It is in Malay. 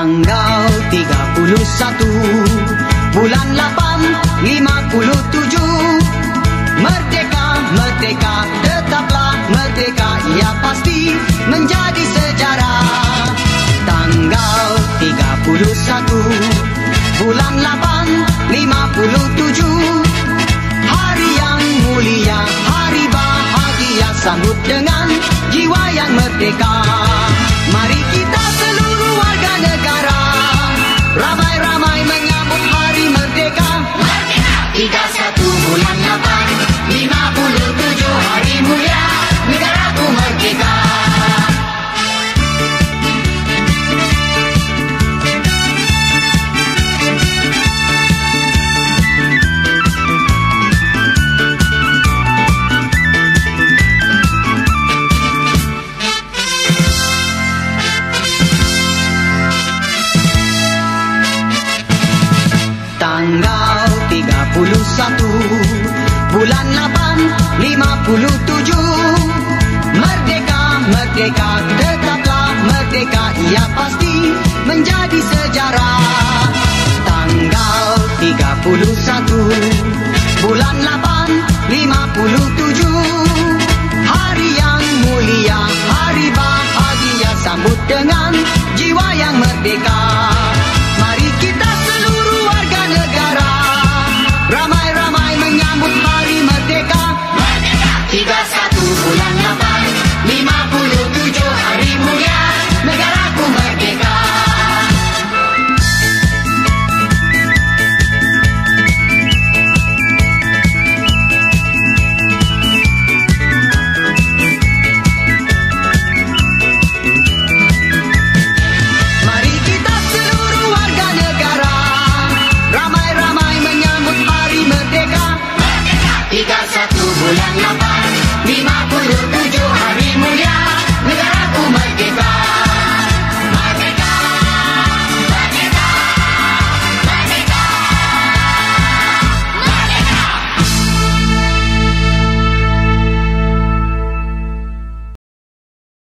Tanggal 31 Bulan 8 57 Merdeka, merdeka Tetaplah merdeka Ya pasti menjadi sejarah. Tanggal 31 Bulan 8 57 Hari yang mulia Hari bahagia Sambut dengan jiwa yang merdeka Ramai-ramai menyambut hari merdeka. Merdeka! 31 bulan 8 57 hari mulia Tanggal 31 Bulan 8 57 Merdeka, merdeka Tetaplah merdeka Ia pasti menjadi sejarah. Tanggal 31 Bulan 8 57 Tiga satu bulan lapan Lima puluh tujuh hari mulia.